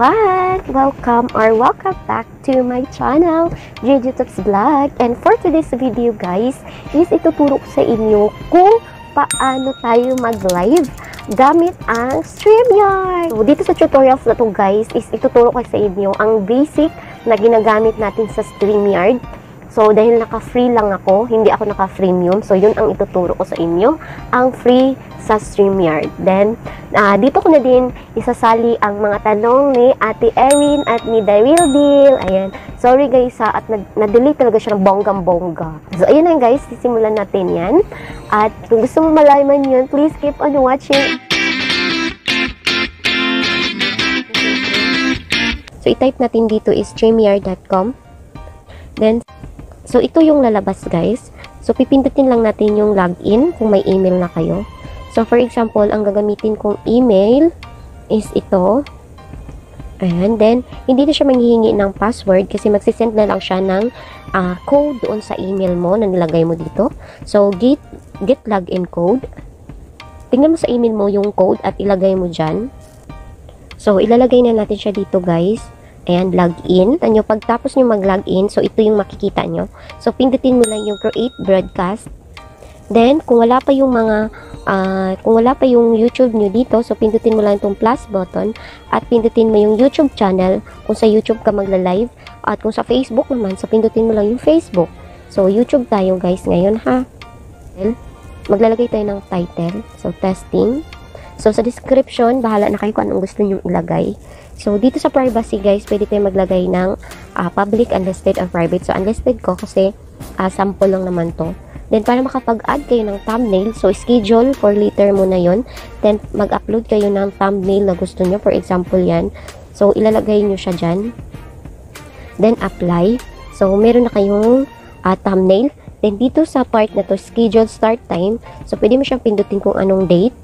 everyone! Welcome or welcome back to my channel, JJTups Vlog. And for today's video guys, is ituturo ko sa inyo kung paano tayo mag-live gamit ang StreamYard. So, dito sa tutorials na to guys, is ituturo ko sa inyo ang basic na ginagamit natin sa StreamYard. So, dahil naka-free lang ako, hindi ako naka-freemium. So, yun ang ituturo ko sa inyo. Ang free sa StreamYard. Then, uh, dito ko na din isasali ang mga tanong ni Ate Erin at ni Deal. Ayan. Sorry guys ha, at na-delete talaga siya ng bonggang-bongga. So, ayun na guys, sisimulan natin yan. At kung gusto mo malaman yun, please keep on watching. So, i-type natin dito is streamyard.com. Then, So, ito yung lalabas guys. So, pipindutin lang natin yung login kung may email na kayo. So, for example, ang gagamitin kong email is ito. Ayan. Then, hindi na siya manghihingi ng password kasi magsisend na lang siya ng uh, code doon sa email mo na nilagay mo dito. So, get, get login code. Tingnan mo sa email mo yung code at ilagay mo dyan. So, ilalagay na natin siya dito guys. Ayan, login. Tanyo, pagtapos nyo mag-login, so ito yung makikita nyo. So, pindutin mo lang yung create broadcast. Then, kung wala pa yung mga, uh, kung wala pa yung YouTube nyo dito, so pindutin mo lang itong plus button at pindutin mo yung YouTube channel kung sa YouTube ka magla-live. At kung sa Facebook naman, so pindutin mo lang yung Facebook. So, YouTube tayo guys ngayon ha. Maglalagay tayo ng title. So, testing. So, sa description, bahala na kayo kung anong gusto nyo ilagay. So, dito sa privacy guys, pwede tayo maglagay ng uh, public, unlisted, or private. So, unlisted ko kasi uh, sample lang naman to. Then, para makapag-add kayo ng thumbnail, so schedule for later muna yon Then, mag-upload kayo ng thumbnail na gusto nyo. For example, yan. So, ilalagay nyo siya dyan. Then, apply. So, meron na kayong uh, thumbnail. Then, dito sa part na to, schedule start time. So, pwede mo siyang pindutin kung anong date.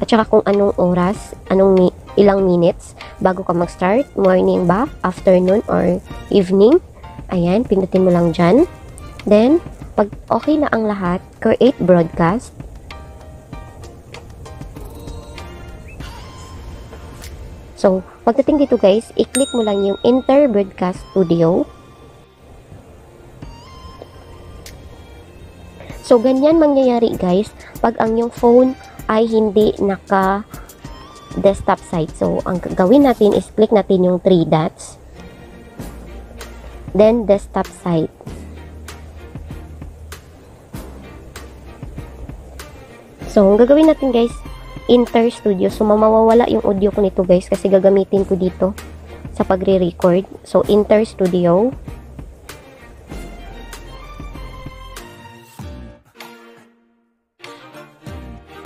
At saka kung anong oras, anong ilang minutes bago ka mag-start. Morning ba, afternoon, or evening. Ayan, pindutin mo lang dyan. Then, pag okay na ang lahat, create broadcast. So, pagdating dito guys, i-click mo lang yung Enter Broadcast Studio. So, ganyan mangyayari guys pag ang yung phone ay hindi naka desktop site. So, ang gawin natin is click natin yung three dots. Then, desktop site. So, ang gagawin natin guys, Inter Studio. So, mawawala yung audio ko nito guys kasi gagamitin ko dito sa pagre-record. So, Inter Studio.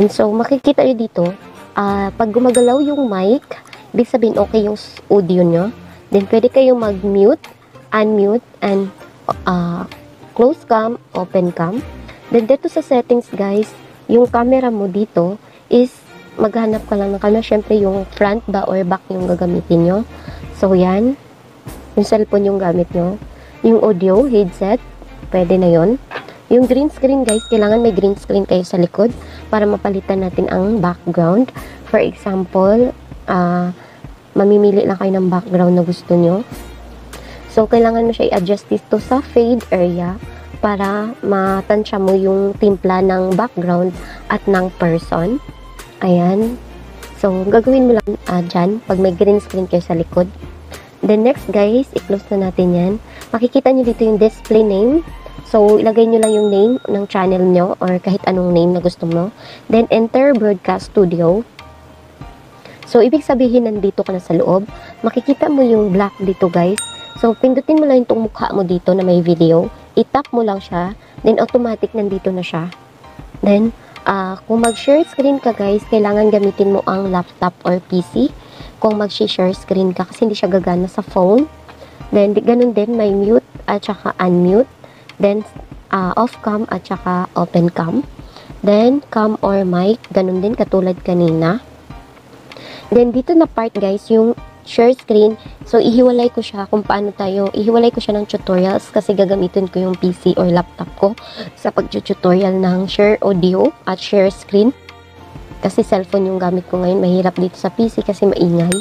And so, makikita nyo dito, uh, pag gumagalaw yung mic, ibig sabihin okay yung audio nyo. Then, pwede kayong mag-mute, unmute, and uh, close cam, open cam. Then, dito sa settings, guys, yung camera mo dito is maghanap ka lang ng camera. Siyempre, yung front ba or back yung gagamitin nyo. So, yan. Yung cellphone yung gamit nyo. Yung audio, headset, pwede na yon yung green screen guys, kailangan may green screen kayo sa likod para mapalitan natin ang background. For example, uh, mamimili lang kayo ng background na gusto nyo. So, kailangan mo siya i-adjust dito sa fade area para matansya mo yung timpla ng background at ng person. Ayan. So, gagawin mo lang uh, dyan pag may green screen kayo sa likod. Then next guys, i-close na natin yan. Makikita nyo dito yung display name. So, ilagay nyo lang yung name ng channel nyo or kahit anong name na gusto mo. Then, enter Broadcast Studio. So, ibig sabihin nandito ka na sa loob. Makikita mo yung black dito guys. So, pindutin mo lang yung mukha mo dito na may video. I-tap mo lang siya. Then, automatic nandito na siya. Then, uh, kung mag-share screen ka guys, kailangan gamitin mo ang laptop or PC. Kung mag-share screen ka kasi hindi siya gagana sa phone. Then, ganun din, may mute at saka unmute. Then, uh, off cam at saka open cam. Then, cam or mic, ganun din katulad kanina. Then, dito na part guys, yung share screen. So, ihiwalay ko siya kung paano tayo, ihiwalay ko siya ng tutorials kasi gagamitin ko yung PC or laptop ko sa pag-tutorial ng share audio at share screen. Kasi cellphone yung gamit ko ngayon. Mahirap dito sa PC kasi maingay.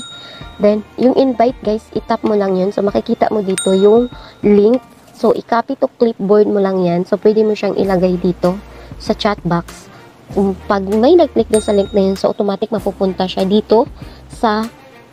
Then, yung invite guys, itap mo lang yun. So, makikita mo dito yung link. So, i-copy to clipboard mo lang yan. So, pwede mo siyang ilagay dito sa chat box. Um, pag may nag-click din sa link na yun, so automatic mapupunta siya dito sa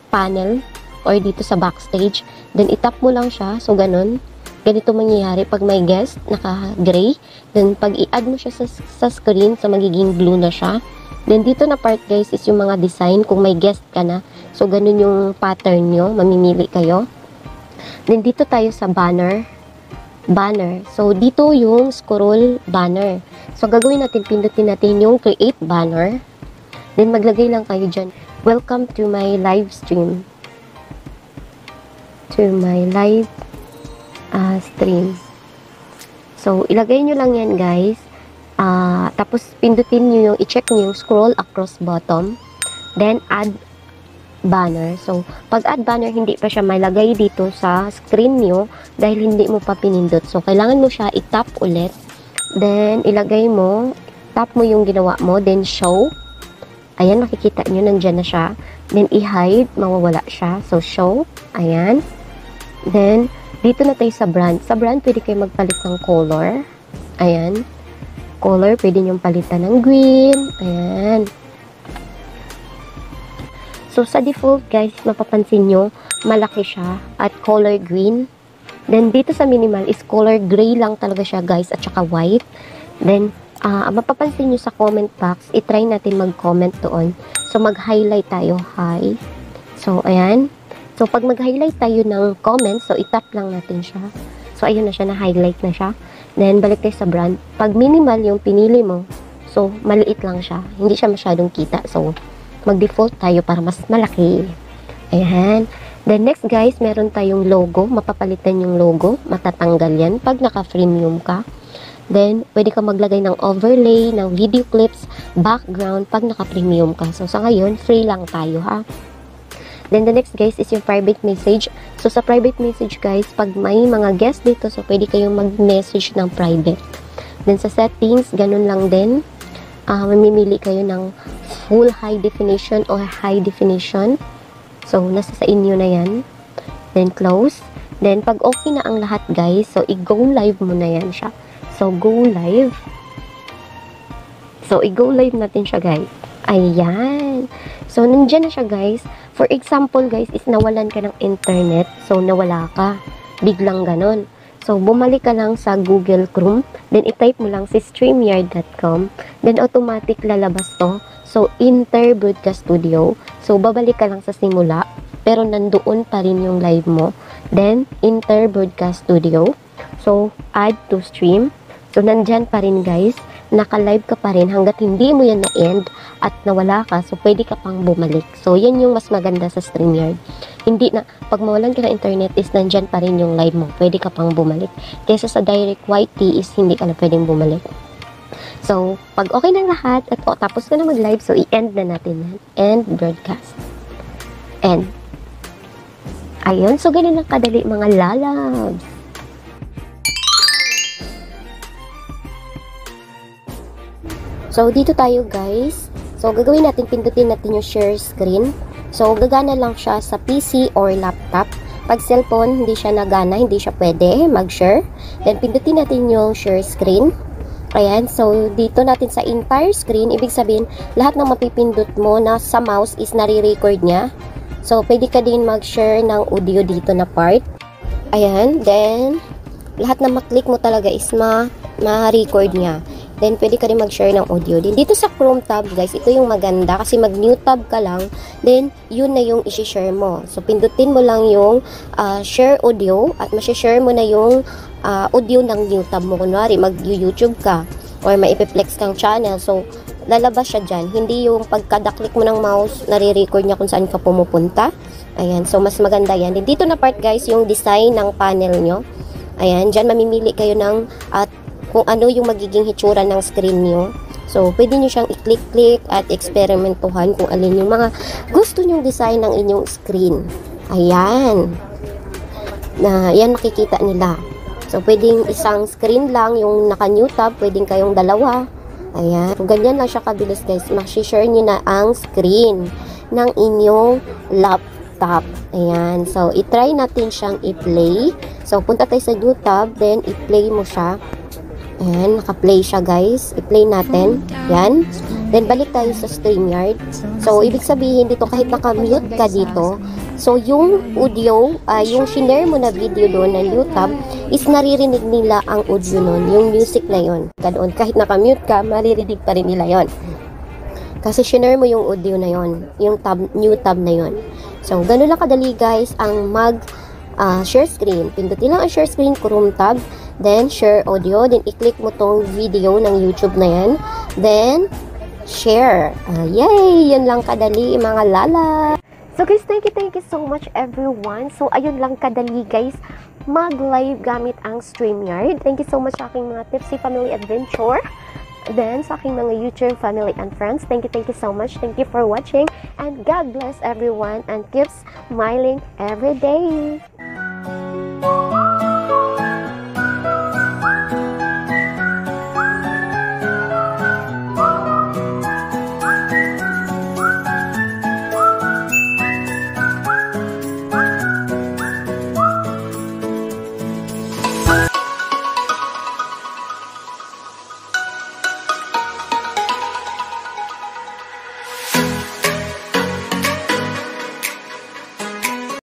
panel or dito sa backstage. Then, itap mo lang siya. So, ganun. Ganito mangyayari pag may guest, naka-gray. Then, pag i-add mo siya sa, sa screen, so magiging blue na siya. Then, dito na part guys is yung mga design kung may guest ka na. So, ganun yung pattern nyo. Mamimili kayo. Then, dito tayo sa banner. Banner. So, dito yung scroll banner. So, gagawin natin, pindutin natin yung create banner. Then, maglagay lang kayo dyan. Welcome to my live stream. To my live uh, stream. So, ilagay nyo lang yan guys. Uh, tapos, pindutin nyo yung, i-check nyo yung scroll across bottom. Then, add banner. So, pag add banner, hindi pa siya malagay dito sa screen nyo dahil hindi mo pa pinindot. So, kailangan mo siya i-tap ulit. Then, ilagay mo, tap mo yung ginawa mo, then show. Ayan, makikita nyo, nandyan na siya. Then, i-hide, mawawala siya. So, show. Ayan. Then, dito na tayo sa brand. Sa brand, pwede kayo magpalit ng color. Ayan. Color, pwede nyo palitan ng green. Ayan. So, sa default, guys, mapapansin nyo, malaki siya at color green. Then, dito sa minimal is color gray lang talaga siya, guys, at saka white. Then, uh, mapapansin nyo sa comment box, itry natin mag-comment doon. So, mag-highlight tayo, hi. So, ayan. So, pag mag-highlight tayo ng comments, so itap lang natin siya. So, ayun na siya, na-highlight na siya. Then, balik tayo sa brand. Pag minimal yung pinili mo, so, maliit lang siya. Hindi siya masyadong kita. So, mag-default tayo para mas malaki. Ayan. Then, next guys, meron tayong logo. Mapapalitan yung logo. Matatanggal yan pag naka-freemium ka. Then, pwede ka maglagay ng overlay, ng video clips, background, pag naka-premium ka. So, sa ngayon, free lang tayo ha. Then the next guys is yung private message. So sa private message guys, pag may mga guest dito, so pwede kayong mag-message ng private. Then sa settings, ganun lang din. Uh, mamimili kayo ng full high definition or high definition. So nasa sa inyo na yan. Then close. Then pag okay na ang lahat guys, so i-go live mo na yan siya. So go live. So i-go live natin siya guys. Ayan. So nandiyan na siya guys. For example guys, is nawalan ka ng internet, so nawala ka. Biglang ganon. So, bumalik ka lang sa Google Chrome, then i-type mo lang si streamyard.com, then automatic lalabas to. So, Inter Broadcast Studio. So, babalik ka lang sa simula, pero nandoon pa rin yung live mo. Then, Inter Broadcast Studio. So, add to stream. So, nandyan pa rin guys naka-live ka pa rin hanggat hindi mo yan na-end at nawala ka, so pwede ka pang bumalik. So, yan yung mas maganda sa StreamYard. Hindi na, pag mawalan ka ng internet is nandyan pa rin yung live mo. Pwede ka pang bumalik. Kesa sa direct YT is hindi ka na pwedeng bumalik. So, pag okay na lahat at oh, tapos ka na mag-live, so i-end na natin yan. End broadcast. End. Ayun, so ganun lang kadali mga lalabs. So, dito tayo guys. So, gagawin natin, pindutin natin yung share screen. So, gagana lang siya sa PC or laptop. Pag cellphone, hindi siya nagana, hindi siya pwede mag-share. Then, pindutin natin yung share screen. Ayan, so dito natin sa entire screen, ibig sabihin, lahat ng mapipindot mo na sa mouse is nare-record niya. So, pwede ka din mag-share ng audio dito na part. Ayan, then, lahat na maklik mo talaga is ma-record niya. Then, pwede ka rin mag-share ng audio. Then, dito sa Chrome tab, guys, ito yung maganda kasi mag-new tab ka lang. Then, yun na yung isi-share mo. So, pindutin mo lang yung uh, share audio at masya-share mo na yung uh, audio ng new tab mo. Kunwari, mag-YouTube ka or may ipiplex kang channel. So, lalabas siya dyan. Hindi yung pagkadaklik mo ng mouse, nare-record niya kung saan ka pumupunta. Ayan, so mas maganda yan. Then, dito na part guys, yung design ng panel nyo. Ayan, dyan mamimili kayo ng uh, kung ano yung magiging hitsura ng screen nyo. So, pwede nyo siyang i-click-click at eksperimentuhan kung alin yung mga gusto nyong design ng inyong screen. Ayan. Na, yan makikita nila. So, pwedeng isang screen lang yung naka-new tab, pwedeng kayong dalawa. Ayan. Kung ganyan lang siya kabilis guys, mag-share nyo na ang screen ng inyong laptop. Ayan. So, itry natin siyang i-play. So, punta tayo sa new tab, then i-play mo siya. Ayan, naka-play siya guys. I-play natin. Yan. Then, balik tayo sa StreamYard. So, ibig sabihin dito, kahit naka-mute ka dito, so, yung audio, uh, yung shinare mo na video doon ng YouTube, is naririnig nila ang audio nun, yung music na yon. Ganoon, kahit naka-mute ka, maririnig pa rin nila yon. Kasi shinare mo yung audio na yon, yung tab, new tab na yon. So, ganun lang kadali guys, ang mag uh, share screen. Pindutin lang ang share screen, Chrome tab, then share audio, then i-click mo tong video ng YouTube na yan, then share. Uh, yay! Yun lang kadali mga lala. So guys, thank you, thank you so much everyone. So ayun lang kadali guys, mag-live gamit ang StreamYard. Thank you so much sa aking mga Tipsy Family Adventure. Then, sa aking mga YouTube family and friends, thank you, thank you so much. Thank you for watching. And God bless everyone and keep smiling every day.